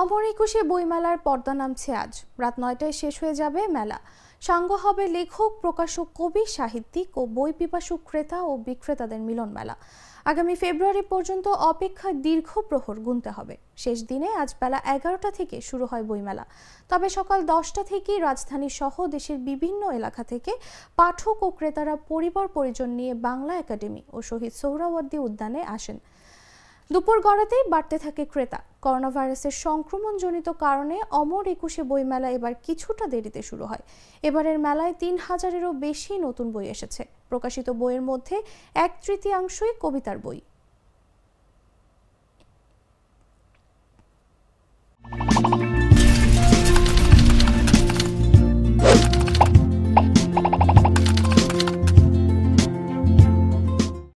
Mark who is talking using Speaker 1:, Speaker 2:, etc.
Speaker 1: অমর একুশে বইমেলার পর্দা নামছে আজ। রাত নয়টায় শেষ হয়ে যাবে মেলা। সাঙ্গ হবে লেখক, প্রকাশক, কবি, সাহিত্যিক ও বই পিপাসুক ক্রেতা ও বিক্রেতাদের মিলন মেলা। আগামী ফেব্রুয়ারি পর্যন্ত অপেক্ষা দীর্ঘ প্রহর গুনতে হবে। শেষ দিনে আজ বেলা এগারোটা থেকে শুরু হয় বইমেলা। তবে সকাল দশটা থেকেই রাজধানী সহ দেশের বিভিন্ন এলাকা থেকে পাঠক ও ক্রেতারা পরিবার পরিজন নিয়ে বাংলা একাডেমি ও শহীদ সোহরাওয়ার্দী উদ্যানে আসেন। দুপুর গড়াতেই বাড়তে থাকে ক্রেতা। করোনা ভাইরাসের সংক্রমণজনিত কারণে অমর একুশে বইমেলা এবার কিছুটা দেরিতে শুরু হয়। এবারের মেলায় তিন হাজারেরও বেশি নতুন বই এসেছে। প্রকাশিত বইয়ের মধ্যে এক তৃতীয়াংশই কবিতার বই।